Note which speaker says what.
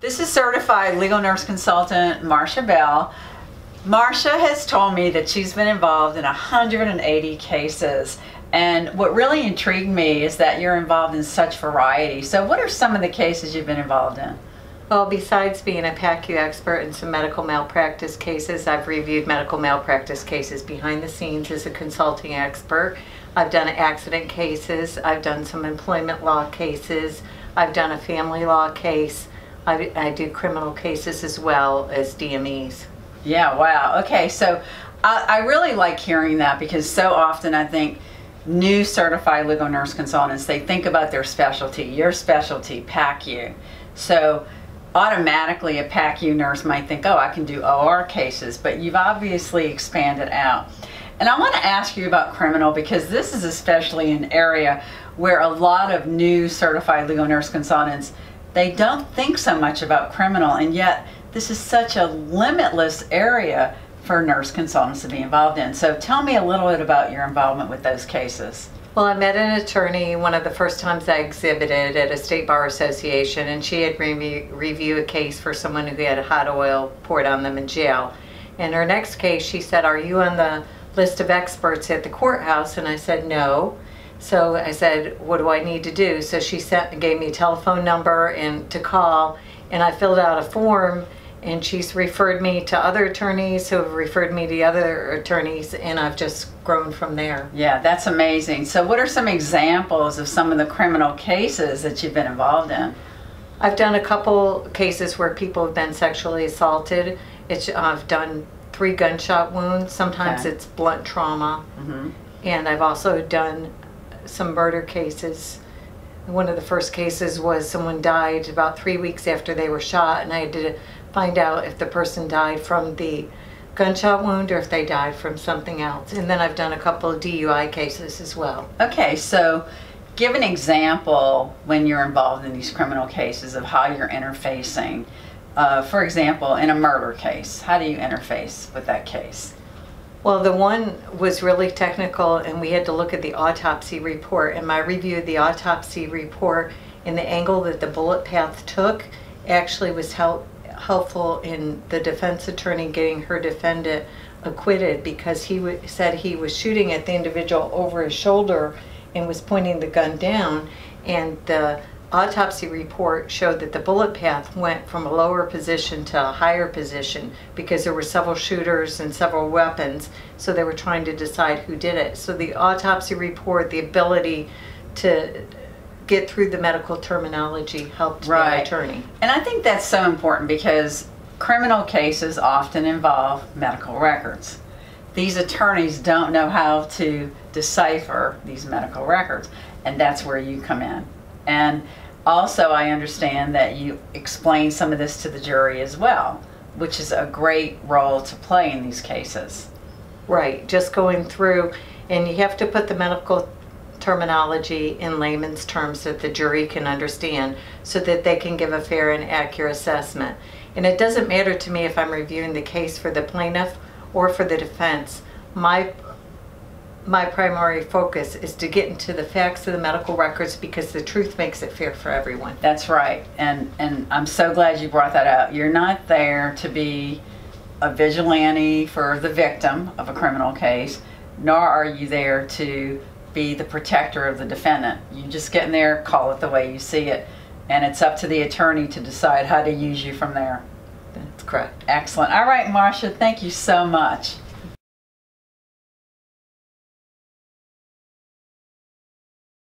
Speaker 1: This is certified legal nurse consultant Marcia Bell. Marcia has told me that she's been involved in 180 cases. And what really intrigued me is that you're involved in such variety. So, what are some of the cases you've been involved in?
Speaker 2: Well, besides being a PACU expert in some medical malpractice cases, I've reviewed medical malpractice cases behind the scenes as a consulting expert. I've done accident cases, I've done some employment law cases, I've done a family law case, I, I do criminal cases as well as DMEs.
Speaker 1: Yeah, wow. Okay, so I, I really like hearing that because so often I think new certified legal nurse consultants, they think about their specialty, your specialty, PACU. So automatically a PACU nurse might think, oh, I can do OR cases, but you've obviously expanded out. And I want to ask you about criminal because this is especially an area where a lot of new certified legal nurse consultants they don't think so much about criminal, and yet this is such a limitless area for nurse consultants to be involved in. So tell me a little bit about your involvement with those cases.
Speaker 2: Well, I met an attorney one of the first times I exhibited at a state bar association, and she had re- review a case for someone who had hot oil poured on them in jail. In her next case, she said, "Are you on the list of experts at the courthouse?" And I said, "No." So I said, what do I need to do? So she sent, gave me a telephone number and to call, and I filled out a form, and she's referred me to other attorneys who have referred me to other attorneys, and I've just grown from there.
Speaker 1: Yeah, that's amazing. So what are some examples of some of the criminal cases that you've been involved in?
Speaker 2: I've done a couple cases where people have been sexually assaulted. It's, I've done three gunshot wounds. Sometimes okay. it's blunt trauma. Mm-hmm. And I've also done some murder cases. One of the first cases was someone died about three weeks after they were shot, and I had to find out if the person died from the gunshot wound or if they died from something else. And then I've done a couple of DUI cases as well.
Speaker 1: Okay, so give an example when you're involved in these criminal cases of how you're interfacing. Uh, for example, in a murder case, how do you interface with that case?
Speaker 2: Well, the one was really technical, and we had to look at the autopsy report. And my review of the autopsy report and the angle that the bullet path took actually was help, helpful in the defense attorney getting her defendant acquitted because he said he was shooting at the individual over his shoulder and was pointing the gun down, and the autopsy report showed that the bullet path went from a lower position to a higher position because there were several shooters and several weapons, so they were trying to decide who did it. So the autopsy report, the ability to get through the medical terminology helped right. the attorney.
Speaker 1: And I think that's so important because criminal cases often involve medical records. These attorneys don't know how to decipher these medical records, and that's where you come in. And also, I understand that you explain some of this to the jury as well, which is a great role to play in these cases.
Speaker 2: Right, just going through, and you have to put the medical terminology in layman's terms that the jury can understand so that they can give a fair and accurate assessment. And it doesn't matter to me if I'm reviewing the case for the plaintiff or for the defense. My my primary focus is to get into the facts of the medical records because the truth makes it fair for everyone.
Speaker 1: That's right. And and I'm so glad you brought that up. You're not there to be a vigilante for the victim of a criminal case, nor are you there to be the protector of the defendant. You just get in there, call it the way you see it, and it's up to the attorney to decide how to use you from there.
Speaker 2: That's correct.
Speaker 1: Excellent. All right, Marcia, thank you so much.